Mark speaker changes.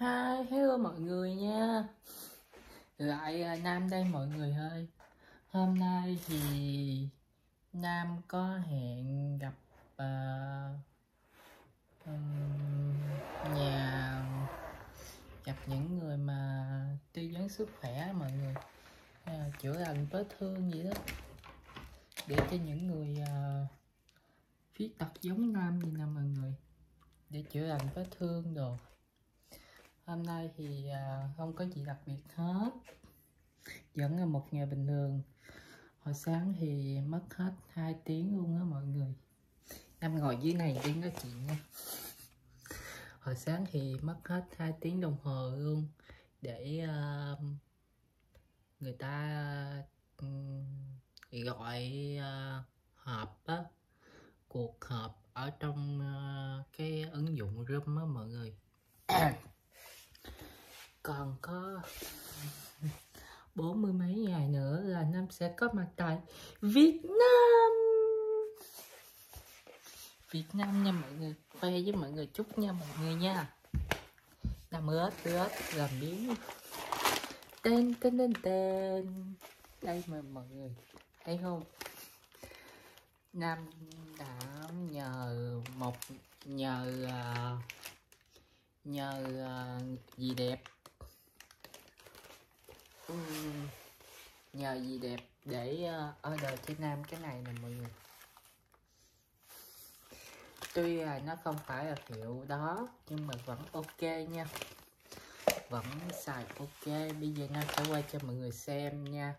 Speaker 1: Hi, hello mọi người nha. Lại à, Nam đây mọi người ơi. Hôm nay thì Nam có hẹn gặp uh, um, nhà gặp những người mà tư vấn sức khỏe mọi người. Uh, chữa lành vết thương gì đó. Để cho những người uh, khuyết tật giống Nam gì nè mọi người. Để chữa lành vết thương đồ hôm nay thì à, không có gì đặc biệt hết vẫn là một ngày bình thường. Hồi sáng thì mất hết 2 tiếng luôn á mọi người. Em ngồi dưới này đi nói chuyện nha. Hồi sáng thì mất hết 2 tiếng đồng hồ luôn để uh, người ta uh, gọi à, uh, họp á cuộc họp ở trong uh, cái ứng dụng Zoom á mọi người còn có bốn mươi mấy ngày nữa là năm sẽ có mặt tại Việt Nam. Việt Nam nha mọi người, khoe với mọi người chúc nha mọi người nha. Năm ớt ớt làm biến. Tên tên tên tên. Đây mà mọi người, thấy không? Nam đã nhờ một, nhờ à, nhờ à, gì đẹp nhờ gì đẹp để uh, order cho Nam cái này nè mọi người? Tuy là nó không phải là hiệu đó nhưng mà vẫn ok nha. Vẫn xài ok. Bây giờ Nam sẽ quay cho mọi người xem nha.